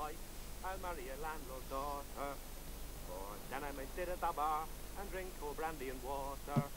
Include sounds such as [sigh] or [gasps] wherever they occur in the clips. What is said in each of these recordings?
Wife, I'll marry a landlord's daughter. For then I may sit at the bar and drink cold brandy and water.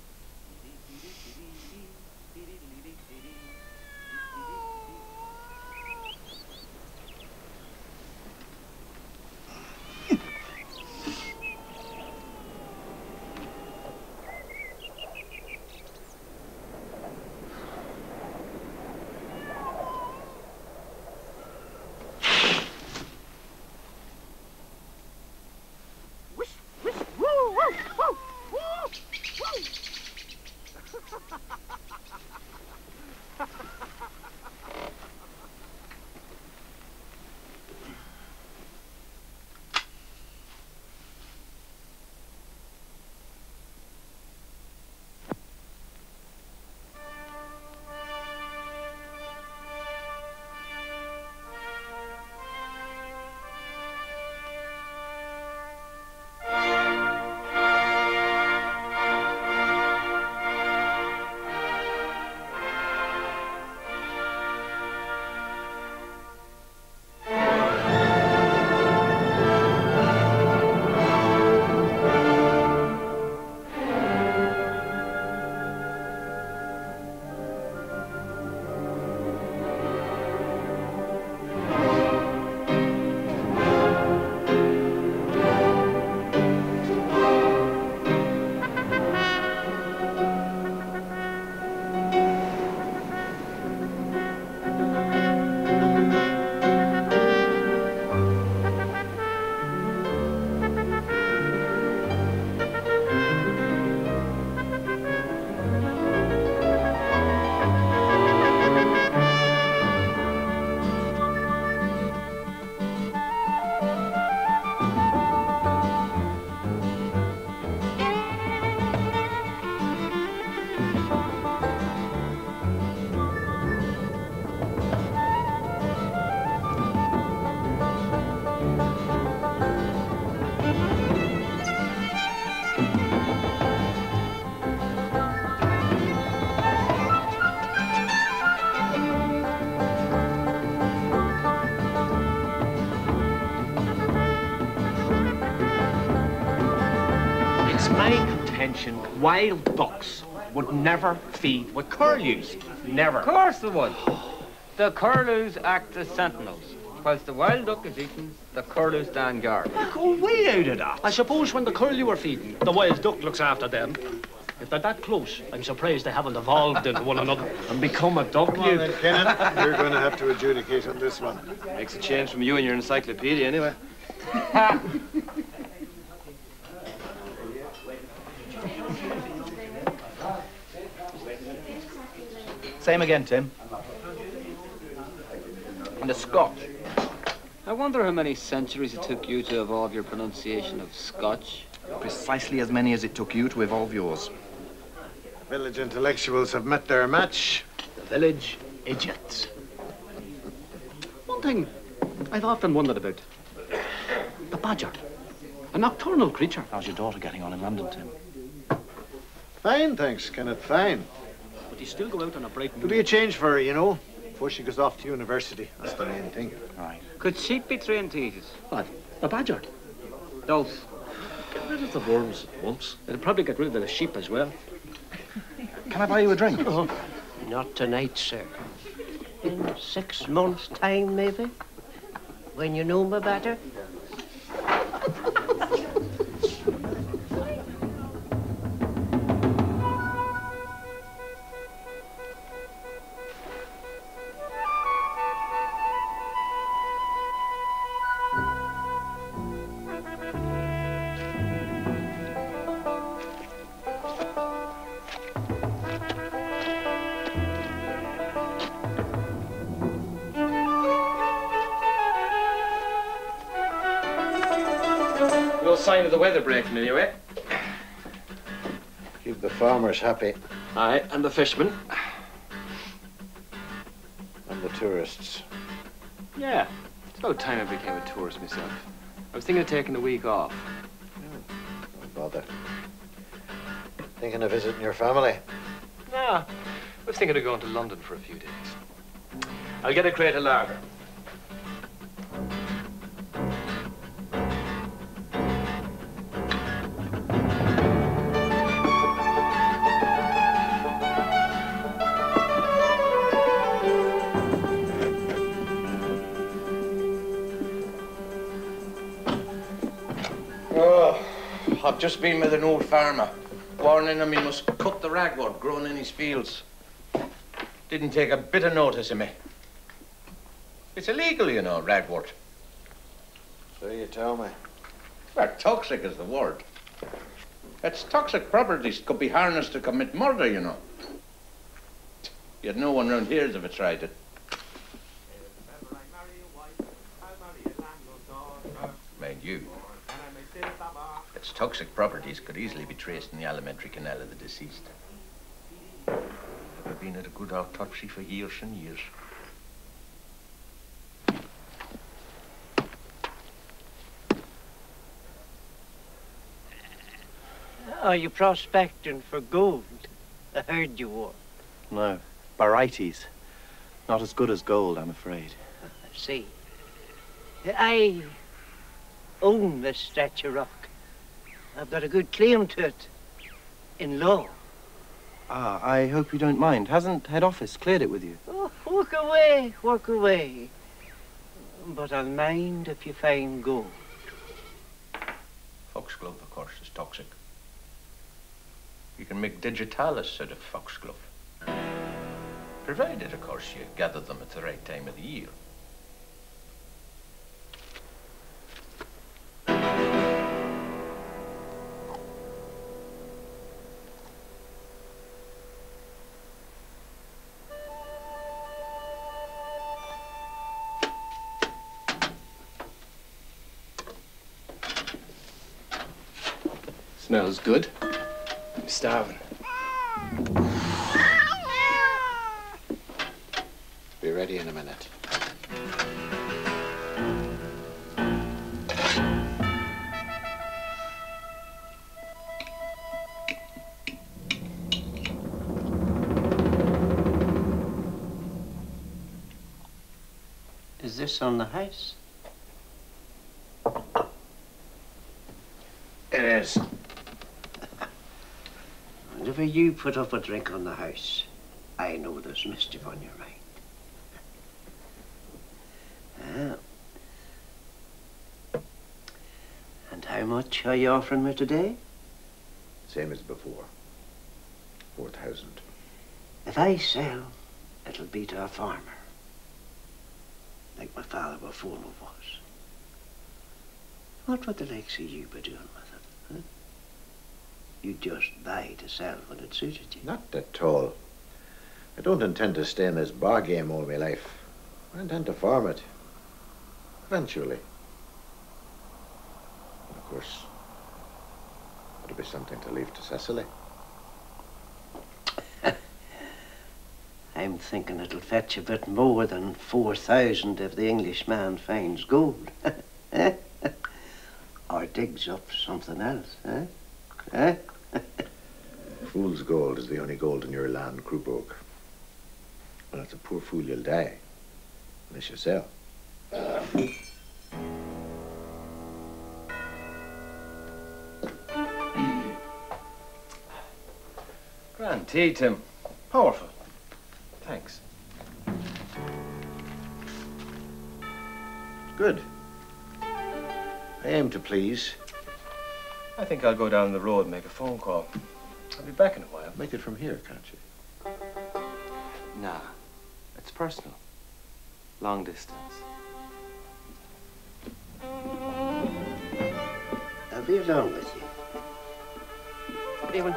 Contention wild ducks would never feed with curlews. Never. Of course they would. The curlews act as sentinels. Whilst the wild duck is eaten, the curlews stand guard. I Go way out of that. I suppose when the curlew are feeding, the wild duck looks after them. If they're that close, I'm surprised they haven't evolved into one another. [laughs] And become a duck, Come on then, Kenneth. You're going to have to adjudicate on this one. Makes a change from you and your encyclopedia, anyway. [laughs] Same again, Tim. And a Scotch. I wonder how many centuries it took you to evolve your pronunciation of Scotch. Precisely as many as it took you to evolve yours. Village intellectuals have met their match. The village idiots. One thing I've often wondered about. The badger. A nocturnal creature. How's your daughter getting on in London, Tim? Fine, thanks, Kenneth, fine. But you still go out on a bright It'll be a change for her, you know, before she goes off to university. That's the main thing. Right. Could sheep be trained to eat it? What? A badger? Those. Get rid of the worms at once. It'll probably get rid of the sheep as well. Can I buy you a drink? [laughs] Oh, not tonight, sir. In six months' time, maybe. When you know me better. Breaking anyway. Keep the farmers happy Aye, and the fishermen. and the tourists. Yeah. It's about time I became a tourist myself. I was thinking of taking a week off. Don't bother. Thinking of visiting your family? Nah, I was thinking of going to London for a few days. I'll get a crate of lager. I've just been with an old farmer, warning him he must cut the ragwort growing in his fields. Didn't take a bit of notice of me. It's illegal, you know, ragwort. So you tell me. Well, toxic is the word. Its toxic properties could be harnessed to commit murder, you know. Yet no one round here has ever tried it. If ever I marry a wife, I'll marry a landlord's daughter. Mind you, And I may sit at the bar. its toxic properties could easily be traced in the alimentary canal of the deceased. Never been at a good autopsy for years and years. Are you prospecting for gold? I heard you were. No, barytes. Not as good as gold, I'm afraid. I [laughs] see. I own this stretch of rock. I've got a good claim to it. In law. Ah, I hope you don't mind. Hasn't head office cleared it with you? Oh, work away, walk away. But I'll mind if you find gold. Foxglove, of course, is toxic. You can make digitalis out of foxglove. Provided, of course, you gather them at the right time of the year. Good. I'm starving. Be ready in a minute. Is this on the house? It is. You put up a drink on the house, I know there's mischief on your mind. Ah. And how much are you offering me today? Same as before. Four thousand. If I sell, it'll be to a farmer. Like my father before me was. What would the likes of you be doing with it? Huh? You just buy to sell when it suited you. Not at all. I don't intend to stay in this bar game all my life. I intend to farm it. Eventually. And of course, it'll be something to leave to Cecily. [laughs] I'm thinking it'll fetch a bit more than 4,000 if the Englishman finds gold. [laughs] [laughs] or digs up something else, eh? Eh? [laughs] Fool's gold is the only gold in your land, Krupok. Well, it's a poor fool you'll die. Unless you sell. Grand tea, Tim. Powerful. Thanks. Good. I aim to please. I think I'll go down the road and make a phone call. I'll be back in a while. Make it from here, can't you? Nah, it's personal. Long distance. I'll be along with you. Ewan.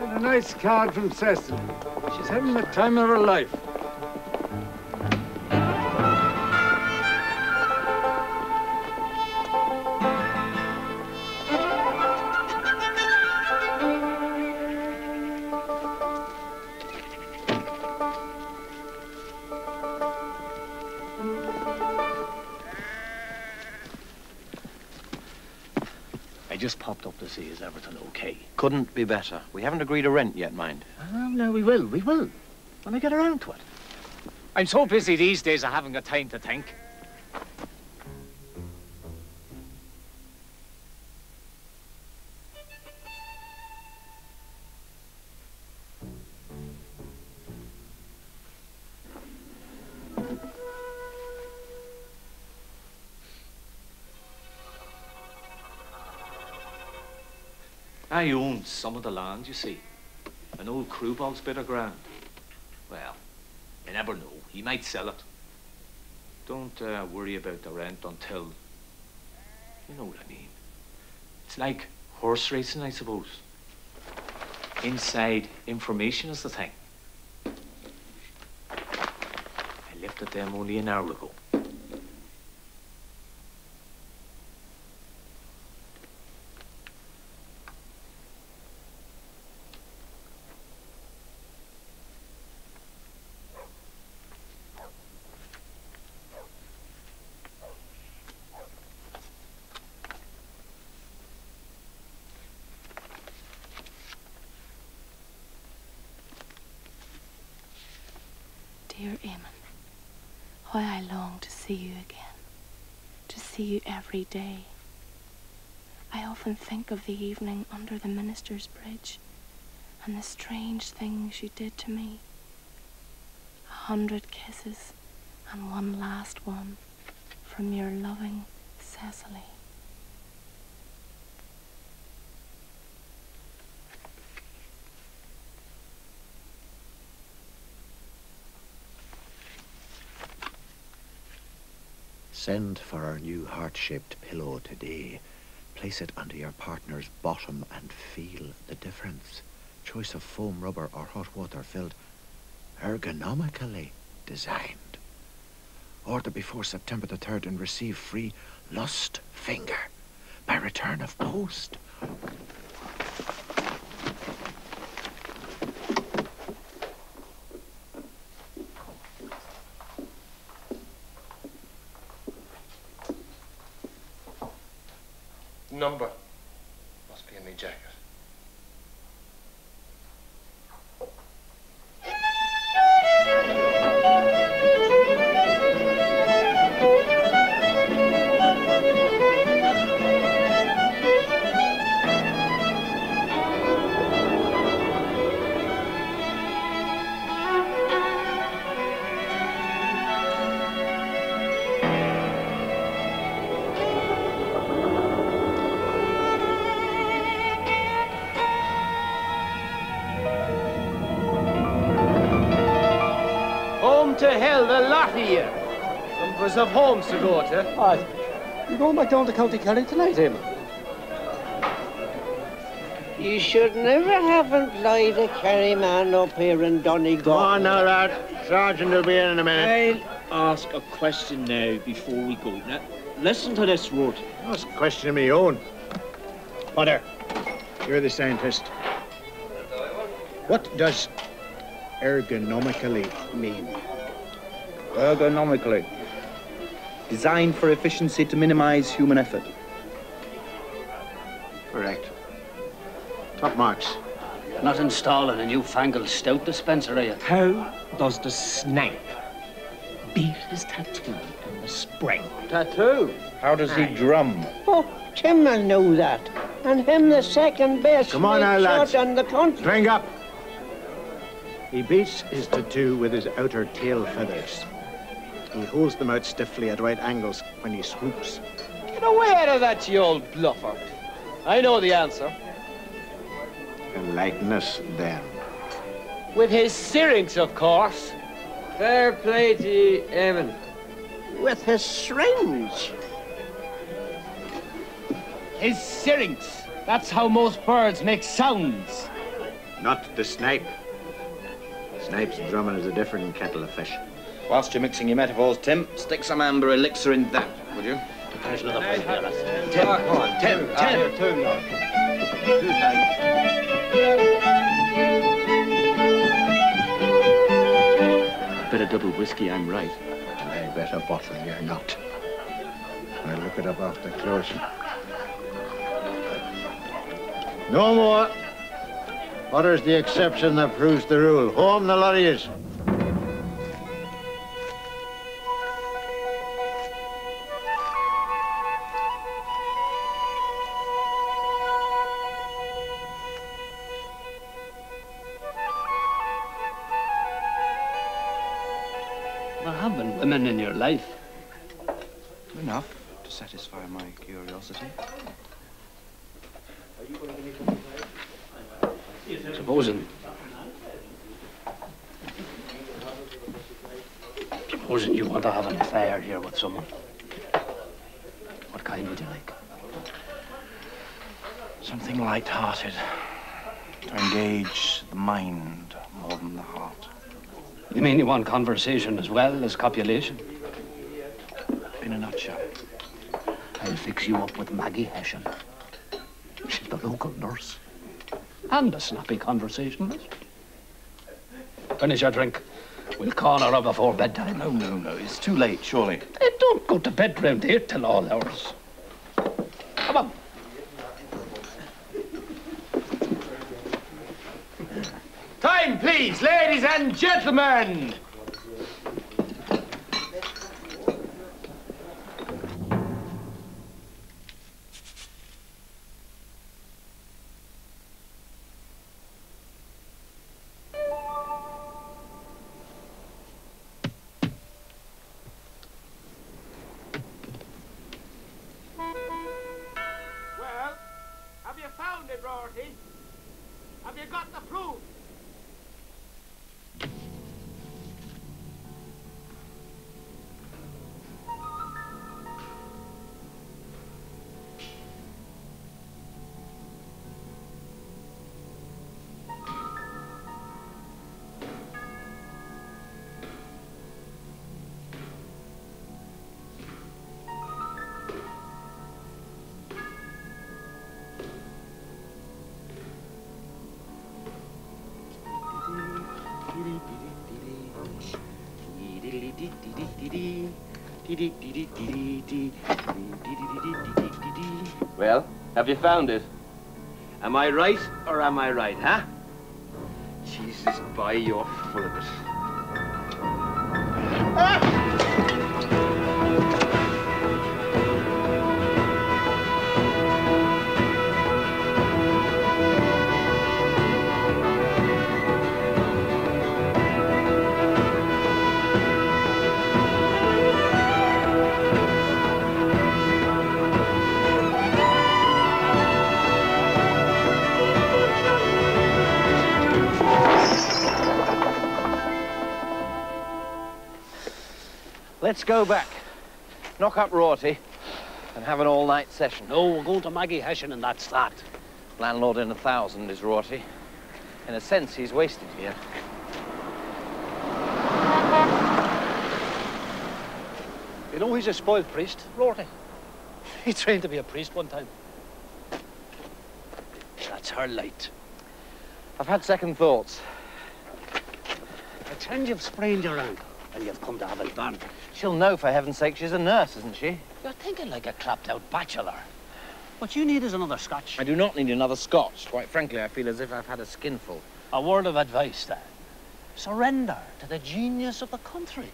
And a nice card from Cecily. She's having the time of her life. I just popped up to see is everything okay. Couldn't be better. We haven't agreed a rent yet, mind no, we will, we will. When I get around to it. I'm so busy these days I haven't got time to think. I own some of the land, you see. An old crew bit of ground. Well, you never know. He might sell it. Don't uh, worry about the rent until... You know what I mean. It's like horse racing, I suppose. Inside information is the thing. I lifted them only an hour ago. Dear Eamon, how I long to see you again, to see you every day. I often think of the evening under the minister's bridge and the strange things you did to me. A hundred kisses and one last one from your loving Cecily. Send for our new heart-shaped pillow today. Place it under your partner's bottom and feel the difference. Choice of foam rubber or hot water filled ergonomically designed. Order before September the 3rd and receive free Lust Finger by return of post. Of us have homes to go to. Aye. You going back down to County Kerry tonight, eh, Eamon? You should never have employed a Kerry man up here in Donegal. Go on now, lad. Sergeant will be in in a minute. I'll ask a question now before we go. Now, listen to this, Rudd. That's a question of me own. Potter, you're the scientist. What does ergonomically mean? Ergonomically. Designed for efficiency to minimize human effort. Correct. Top marks. Not installing a newfangled stout dispenser, are you? How does the snipe beat his tattoo in the spring? Tattoo? How does he drum? Oh, Tim will know that. And him the second best Come on now, shot lads. in the country. Drink up. He beats his tattoo with his outer tail feathers. He holds them out stiffly at right angles when he swoops. Get away out of that, you old bluffer. I know the answer. Enlighten us then. With his syrinx, of course. Fair play to you, Eamon. With his syringe. His syrinx. That's how most birds make sounds. Not the snipe. Snipe's drumming is a different kettle of fish. Whilst you're mixing your metaphors, Tim, stick some amber elixir in that, would you? There's another one here, lass. Tim, come on. Tim, Ah, Tim. here, two now. Two thanks. Bit of double whiskey, I'm right. I bet a bottle you're not. I'll look it up after closing. No more. Potter's the exception that proves the rule. Home the lot women in your life. Enough to satisfy my curiosity. Are you going to give me some Supposing. Supposing you want to have an affair here with someone. What kind would you like? Something light-hearted. To engage the mind more than the heart. You mean you want conversation as well as copulation? In a nutshell. I'll fix you up with Maggie Hessian. She's the local nurse. And a snappy conversationalist. Finish your drink. We'll corner her up before bedtime. No, no, no. It's too late, surely. Don't go to bed round here till all hours. Come on. Time, please, ladies and gentlemen. Well, have you found it, Rorty? Have you got the proof? Well, have you found it? Am I right or am I right, huh? Jesus, by you're full of it. Let's go back. Knock up Rorty and have an all-night session. No, we're going to Maggie Hessian and that's that. Landlord in a thousand is Rorty. In a sense, he's wasted here. You know he's a spoiled priest, Rorty. [laughs] He trained to be a priest one time. That's her light. I've had second thoughts. Pretend you've sprained your ankle and you've come to have it done. She'll know, for heaven's sake, she's a nurse, isn't she? You're thinking like a clapped-out bachelor. What you need is another scotch. I do not need another scotch. Quite frankly, I feel as if I've had a skinful. A word of advice, then. Surrender to the genius of the country.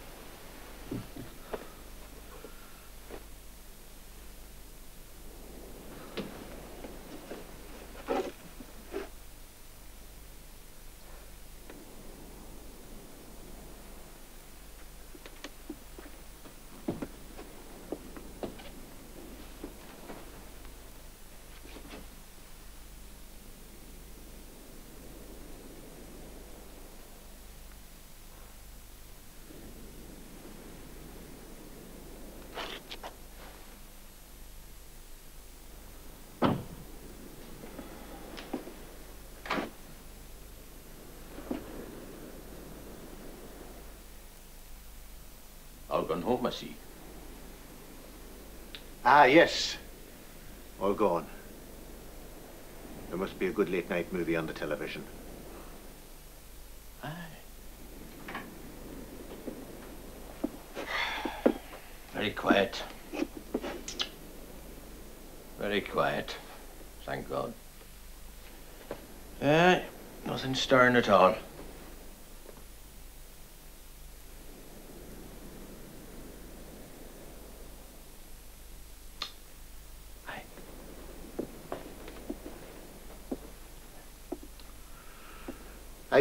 Gone home, I see. Ah, yes. All gone. There must be a good late night movie on the television. Very quiet. Very quiet. Thank God. Eh, nothing stirring at all.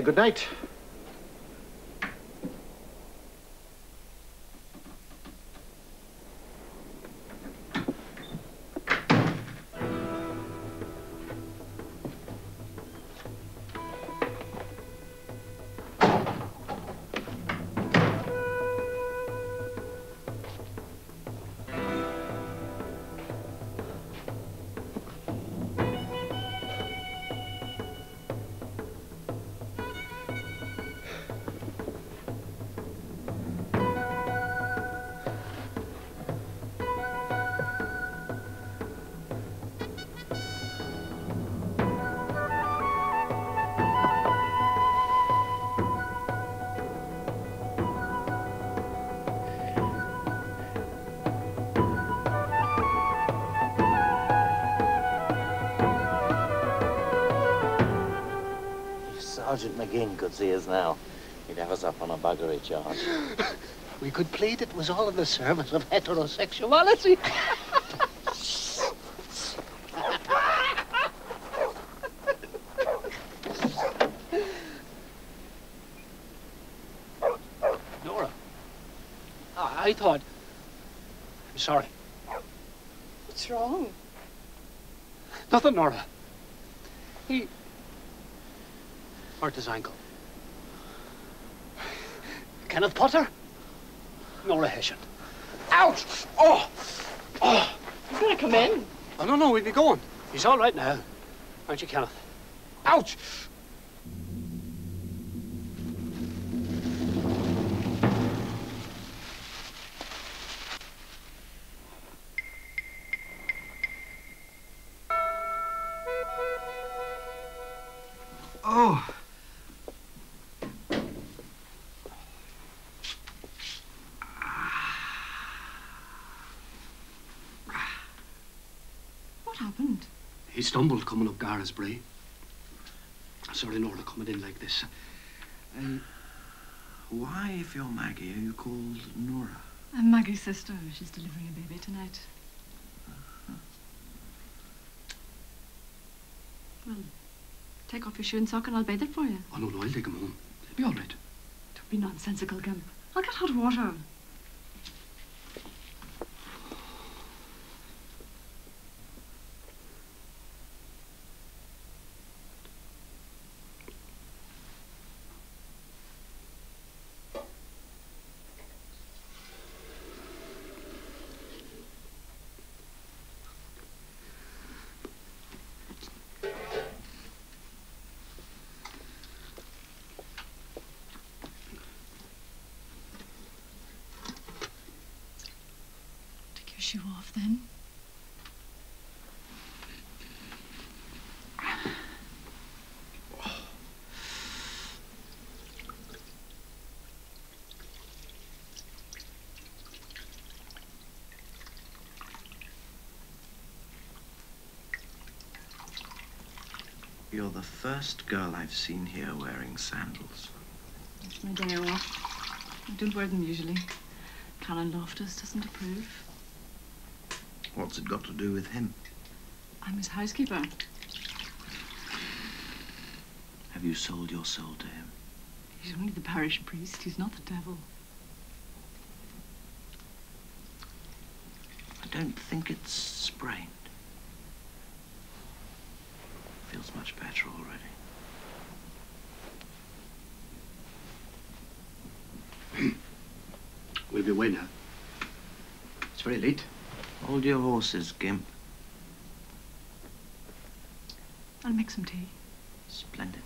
Good night. McGinn could see us now, he'd have us up on a buggery charge. [gasps] We could plead it was all in the service of heterosexuality. [laughs] Nora. I, I thought. I'm sorry. What's wrong? Nothing, Nora. He hurt his ankle. Kenneth Potter? Nora Hessian. Ouch! Oh! Oh! He's gonna come in. Oh, no, no, we'd be going. He's all right now. Aren't you, Kenneth? Ouch! Stumbled coming up Garra's Bray. Sorry, Nora, coming in like this. Uh, why, if you're Maggie, are you called Nora? I'm Maggie's sister. She's delivering a baby tonight. Well, take off your shoe and sock and I'll bathe it for you. Oh, no, no, I'll take him home. He'll be all right. Don't be nonsensical, Gimp. I'll get hot water. Take your shoe off then. You're the first girl I've seen here wearing sandals. It's my day off. I don't wear them usually. Canon Loftus doesn't approve. What's it got to do with him? I'm his housekeeper. Have you sold your soul to him? He's only the parish priest. He's not the devil. I don't think it's sprained. Feels much better already. We'll be away now. It's very late. Hold your horses, Gimp. I'll make some tea. Splendid.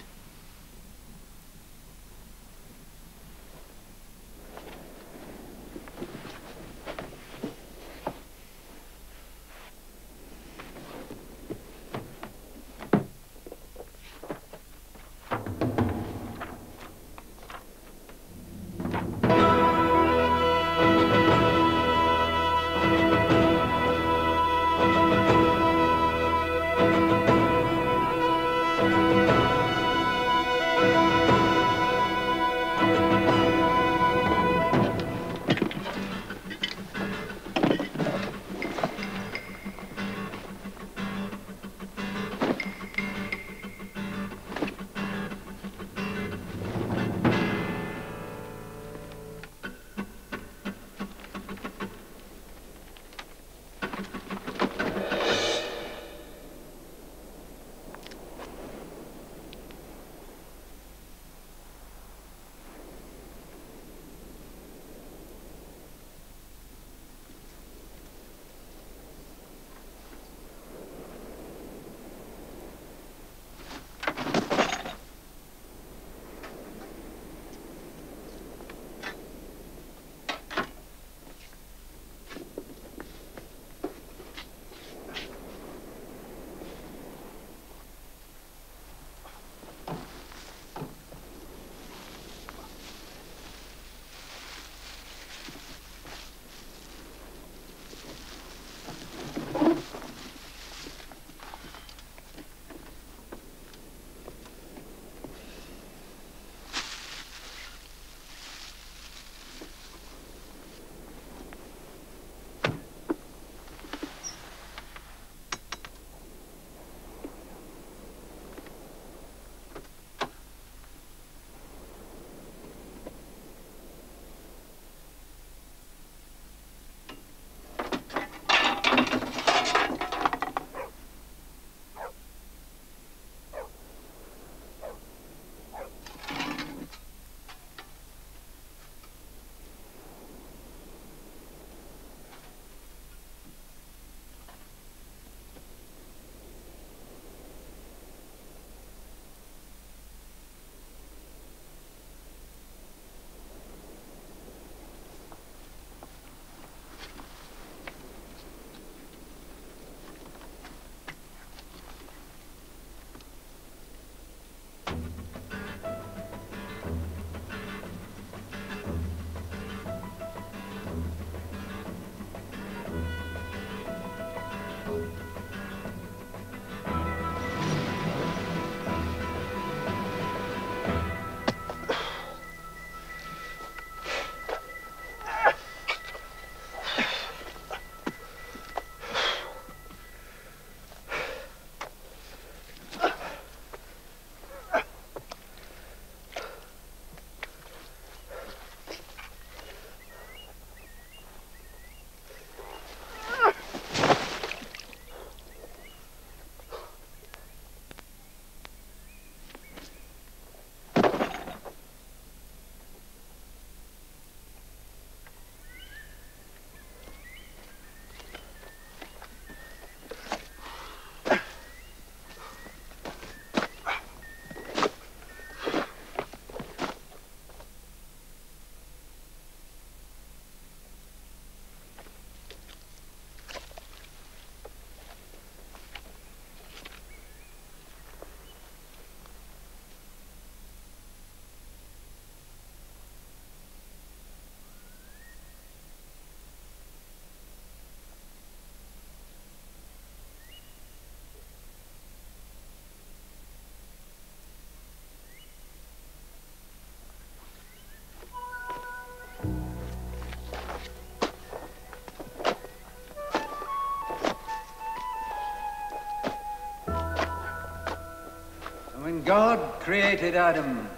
God created Adam,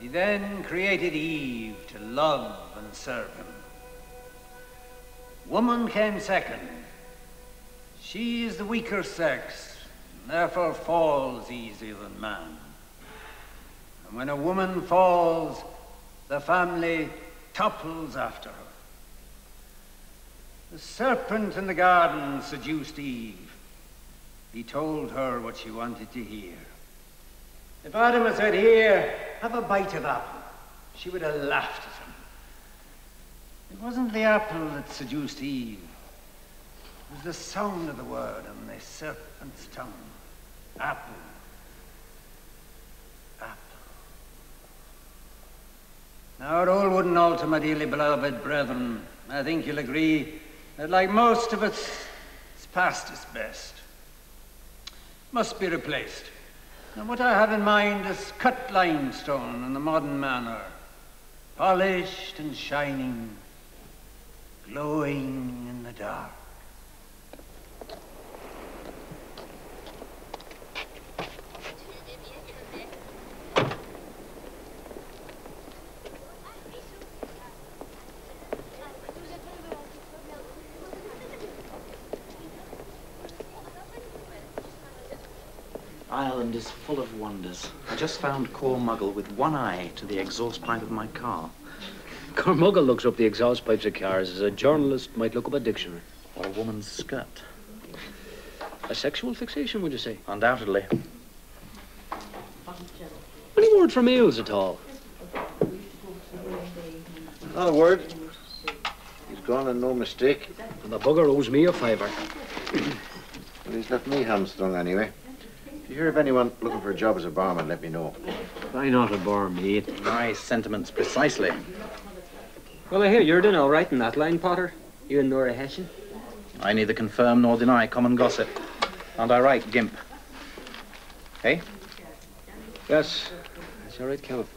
he then created Eve to love and serve him. Woman came second. She is the weaker sex, and therefore falls easier than man. And when a woman falls, the family topples after her. The serpent in the garden seduced Eve. He told her what she wanted to hear. If Adam had said, Here, have a bite of apple, she would have laughed at him. It wasn't the apple that seduced Eve. It was the sound of the word on the serpent's tongue. Apple. Apple. Now, it all wouldn't altar, my dearly beloved brethren. I think you'll agree that, like most of us, it's past its best. Must be replaced. And what I have in mind is cut limestone in the modern manner, polished and shining, glowing in the dark. Ireland is full of wonders. I just found Cor Mogaill with one eye to the exhaust pipe of my car. Cor Mogaill looks up the exhaust pipes of cars as a journalist might look up a dictionary. Or a woman's skirt. A sexual fixation, would you say? Undoubtedly. Any word from Eales at all? Not a word. He's gone and no mistake. And the bugger owes me a fiver. Well, he's left me hamstrung anyway. If you hear of anyone looking for a job as a barman, let me know. Why not a barmaid? My sentiments precisely. Well, I hear you're doing all right in that line, Potter. You and Nora Hession. I neither confirm nor deny common gossip. And I write, Gimp. Hey? Yes, that's all right, Kenneth.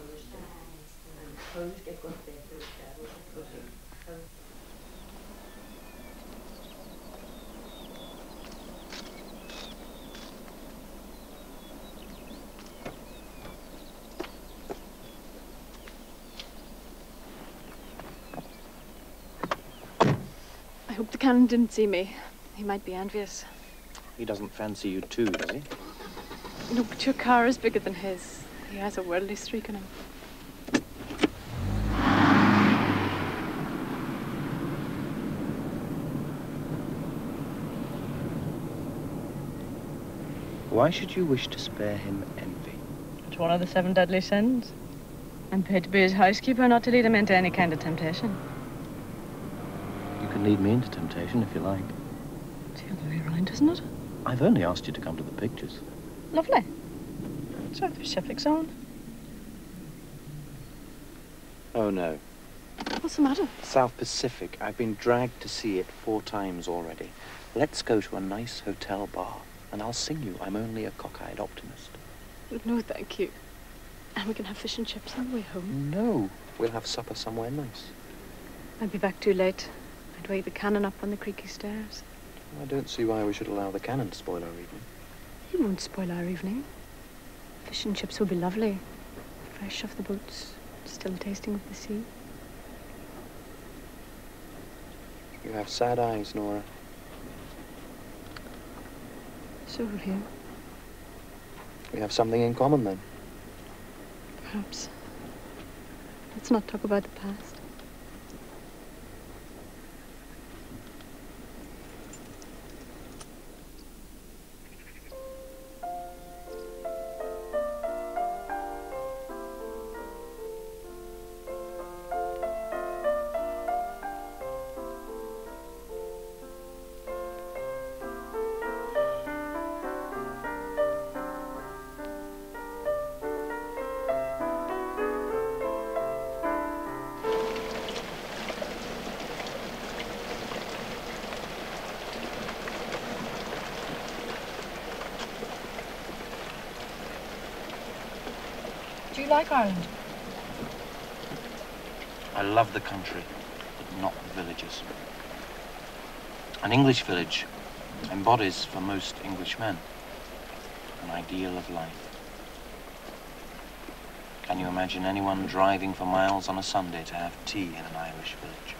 I hope the canon didn't see me. He might be envious. He doesn't fancy you too, does he? No, but your car is bigger than his. He has a worldly streak in him. Why should you wish to spare him envy? It's one of the seven deadly sins. I'm paid to be his housekeeper, not to lead him into any kind of temptation. You can lead me into temptation if you like. It's the other way around, isn't it? I've only asked you to come to the pictures. Lovely. South Pacific Zone. Oh, no. What's the matter? South Pacific. I've been dragged to see it four times already. Let's go to a nice hotel bar, and I'll sing you I'm only a cockeyed optimist. No, thank you. And we can have fish and chips on the way home. No. We'll have supper somewhere nice. I'll be back too late. I'd wake the canon up on the creaky stairs. I don't see why we should allow the canon to spoil our evening. He won't spoil our evening. Fish and chips will be lovely. Fresh off the boats, still tasting of the sea. You have sad eyes, Nora. So have you, We have something in common then. perhaps. Let's not talk about the past. Like Ireland? I love the country, but not the villages. An English village embodies for most Englishmen an ideal of life. Can you imagine anyone driving for miles on a Sunday to have tea in an Irish village?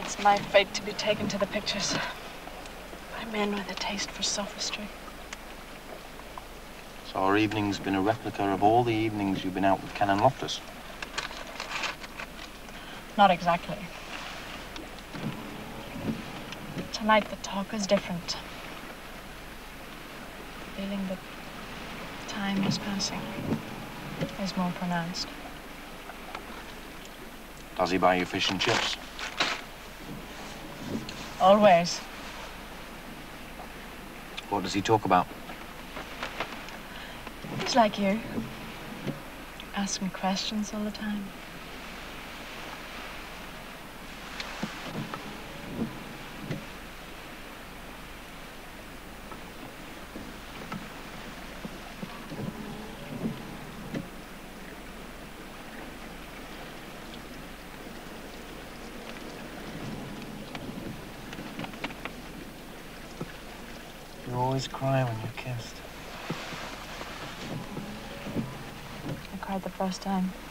It's my fate to be taken to the pictures by men with a taste for sophistry. So our evening's been a replica of all the evenings you've been out with Canon Loftus. Not exactly. Tonight the talk is different. The feeling that time is passing is more pronounced. Does he buy you fish and chips? Always. What does he talk about? He's like you. Ask me questions all the time. You always cry when you're kissed. I cried the first time.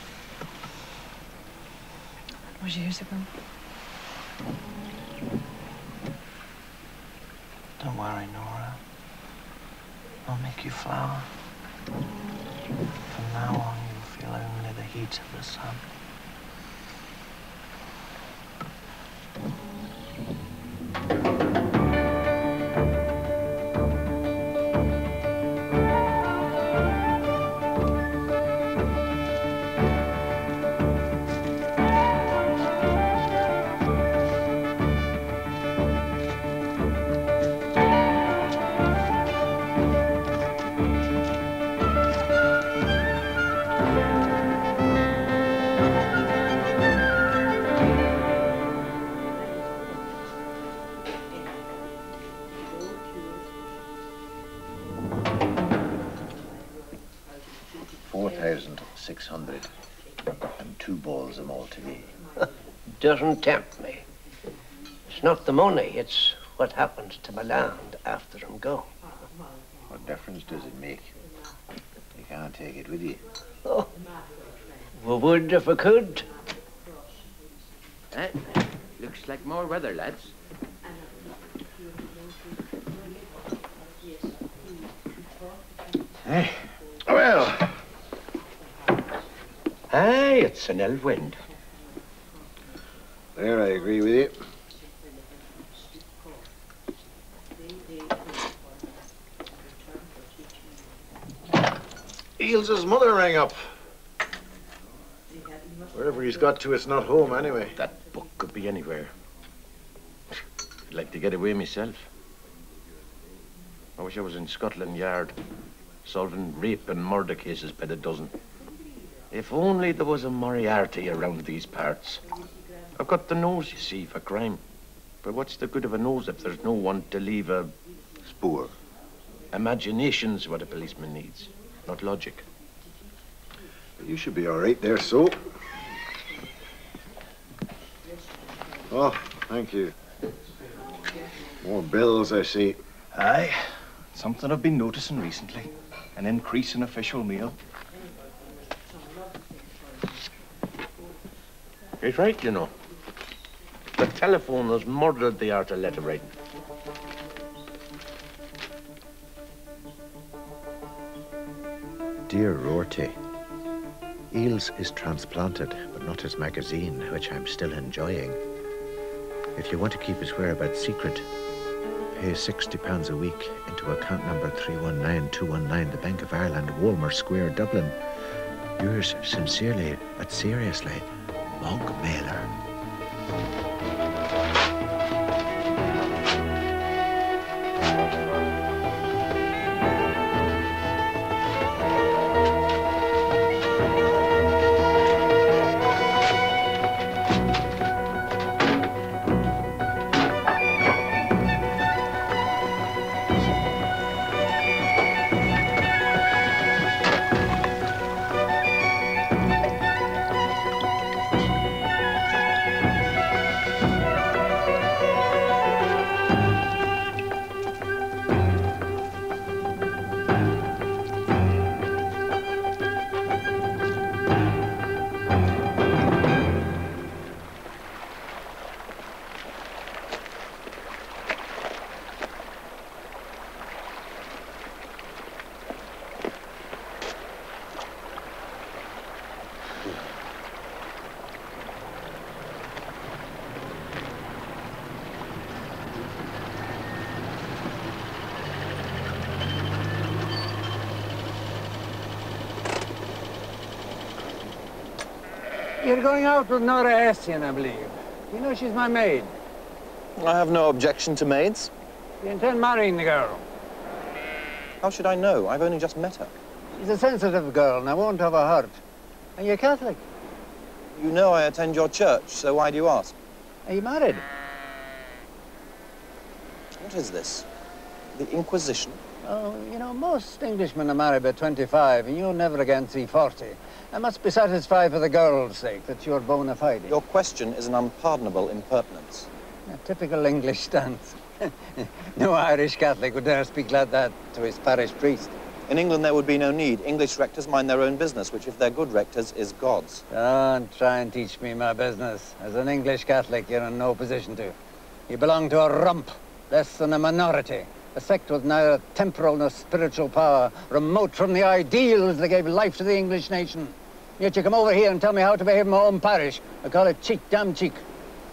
Doesn't tempt me. It's not the money, it's what happens to my land after I'm gone. What difference does it make? You can't take it with you. Oh, we would if I could. Eh? Looks like more weather, lads. Eh? Well. Aye, it's an ill wind. There, I agree with you. Eales's mother rang up. Wherever he's got to, it's not home anyway. That book could be anywhere. I'd like to get away myself. I wish I was in Scotland Yard, solving rape and murder cases by the dozen. If only there was a Moriarty around these parts. I've got the nose, you see, for crime. But what's the good of a nose if there's no one to leave a... Spoor. Imagination's what a policeman needs, not logic. You should be all right there, so. Oh, thank you. More bills, I see. Aye. Something I've been noticing recently. An increase in official mail. He's right, you know. The telephone has murdered the art of letter writing. Dear Roarty, Eales is transplanted, but not his magazine, which I'm still enjoying. If you want to keep his whereabouts secret, pay £60 a week into account number 319219, the Bank of Ireland, Walmer Square, Dublin. Yours sincerely, but seriously, Bogmailer. You're going out with Nora Hession, I believe. You know she's my maid. I have no objection to maids. You intend marrying the girl? How should I know? I've only just met her. She's a sensitive girl and I won't have her hurt. Are you a Catholic? You know I attend your church, so why do you ask? Are you married? What is this? The Inquisition? Oh, you know, most Englishmen are married by 25, and you'll never again see 40. I must be satisfied for the girl's sake that you're bona fide. Your question is an unpardonable impertinence. A typical English stance. [laughs] no Irish Catholic would dare speak like that to his parish priest. In England, there would be no need. English rectors mind their own business, which, if they're good rectors, is God's. Don't try and teach me my business. As an English Catholic, you're in no position to. You belong to a rump, less than a minority. A sect with neither temporal nor spiritual power, remote from the ideals that gave life to the English nation. Yet you come over here and tell me how to behave in my own parish. I call it cheek, damn cheek.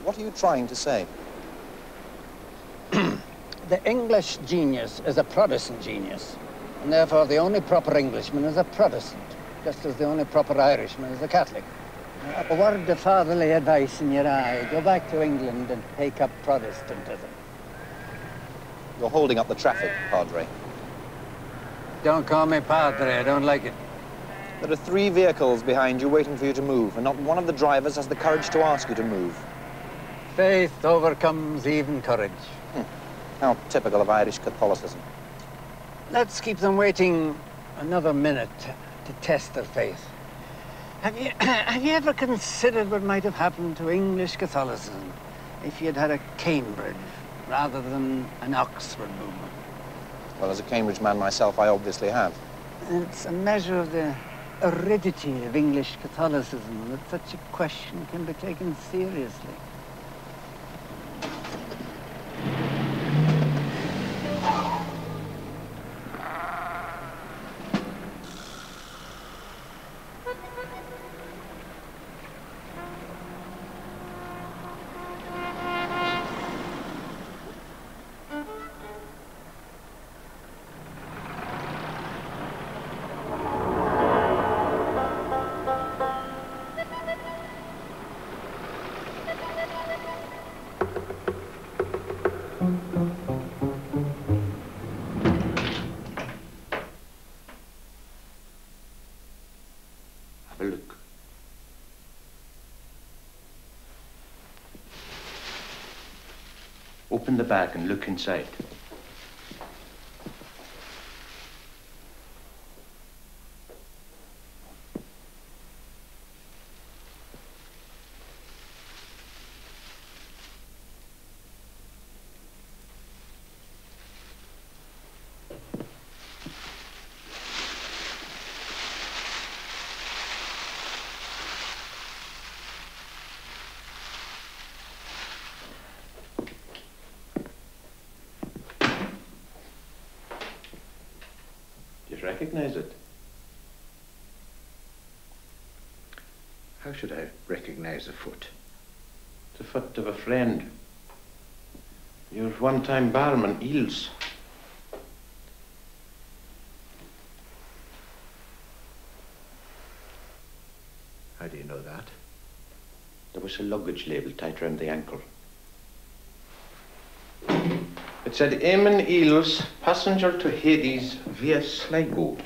What are you trying to say? [clears throat] The English genius is a Protestant genius. And therefore, the only proper Englishman is a Protestant, just as the only proper Irishman is a Catholic. A word of fatherly advice in your eye. Go back to England and take up Protestantism. You're holding up the traffic, Padre. Don't call me Padre. I don't like it. There are three vehicles behind you waiting for you to move, and not one of the drivers has the courage to ask you to move. Faith overcomes even courage. Hmm. How typical of Irish Catholicism. Let's keep them waiting another minute to test their faith. Have you, [clears throat] have you ever considered what might have happened to English Catholicism if you'd had a Cambridge rather than an Oxford movement? Well, as a Cambridge man myself, I obviously have. It's a measure of the aridity of English Catholicism that such a question can be taken seriously. Open the bag and look inside. Recognize it? How should I recognize a foot? The foot of a friend. Your one-time barman, Eales. How do you know that? There was a luggage label tied round the ankle. It said Eamon Eales, passenger to Hades via Sligo.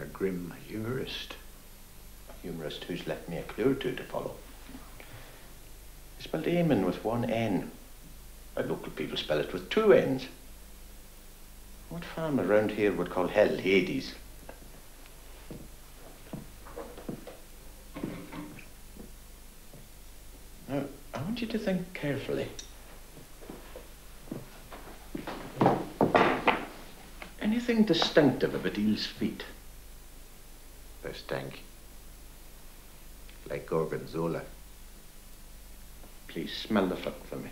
A grim humorist. A humorist who's left me a clue or two to follow. He spelled Eamon with one N. But local people spell it with two N's. What farm around here would call hell Hades? Now, I want you to think carefully. Anything distinctive about Eales' feet? They stink. Like Gorgonzola. Please smell the foot for me.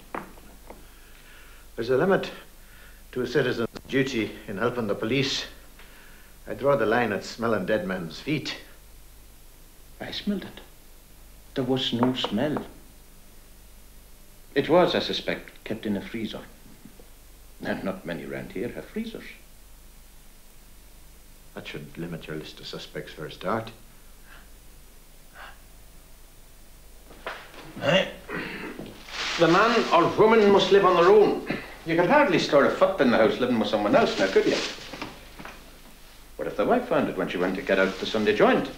There's a limit to a citizen's duty in helping the police. I draw the line at smelling dead men's feet. I smelled it. There was no smell. It was, I suspect, kept in a freezer. And not many round here have freezers. That should limit your list of suspects for a start. Eh? The man or woman must live on their own. You could hardly store a foot in the house living with someone else now, could you? What if the wife found it when she went to get out the Sunday joint?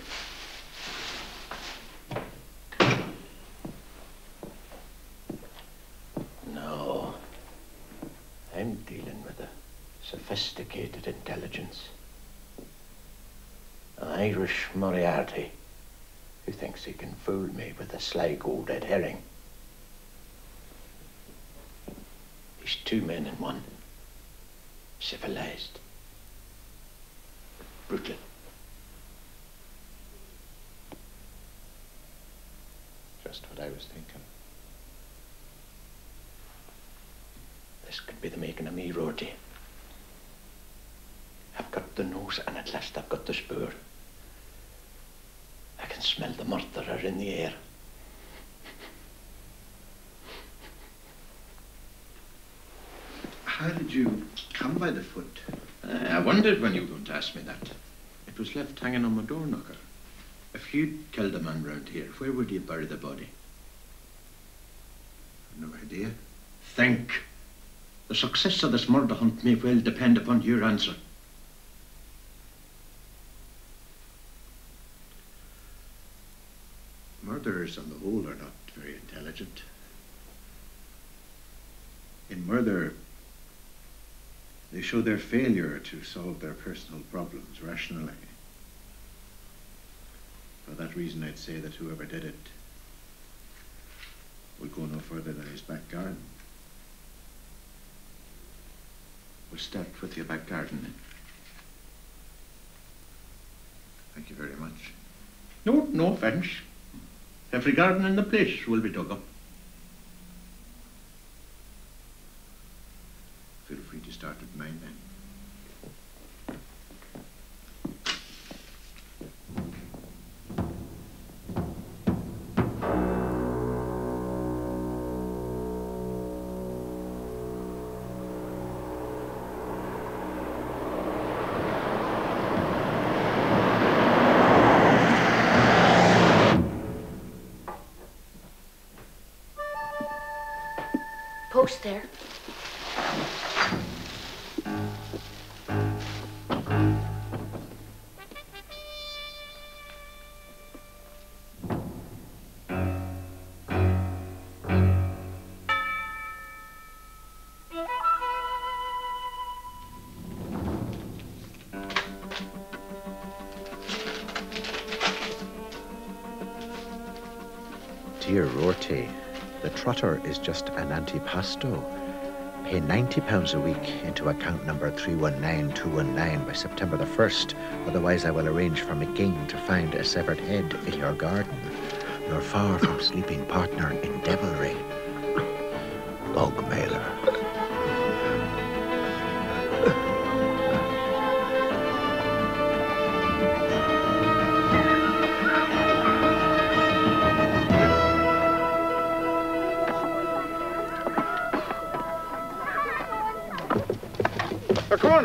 No. I'm dealing with a sophisticated intelligence. An Irish Moriarty who thinks he can fool me with a sly gold red herring. He's two men in one. Civilized. Brutal. Just what I was thinking. This could be the making of me, Roarty. I've got the nose, and at last I've got the spur. I can smell the murderer in the air. How did you come by the foot? Uh, I wondered when you were going to ask me that. It was left hanging on my door knocker. If you'd killed a man round here, where would you bury the body? No idea. Think. The success of this murder hunt may well depend upon your answer. On the whole, are not very intelligent. In murder, they show their failure to solve their personal problems rationally. For that reason, I'd say that whoever did it would go no further than his back garden. We'll start with your back garden. Thank you very much. No, no offence. Every garden in the place will be dug up. Feel free to start with mine then. Post there. Dear Rorty, the trotter is just an antipasto. Pay £90 a week into account number 319219 by September the 1st. Otherwise, I will arrange for McGing to find a severed head in your garden. You're far from sleeping partner in devilry.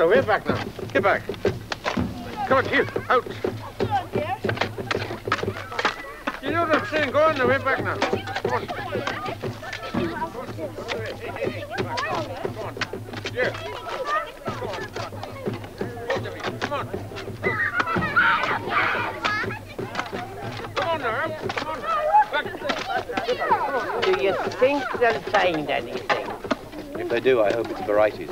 Come on now, way back now. Get back. Come on, here, out. You know what I'm saying? Go on now, way back now. Come on. Come on. Yeah. Come on. Both. Come on. Come on now. Come on. Back. Do you think they'll find anything? If they do, I hope it's varieties.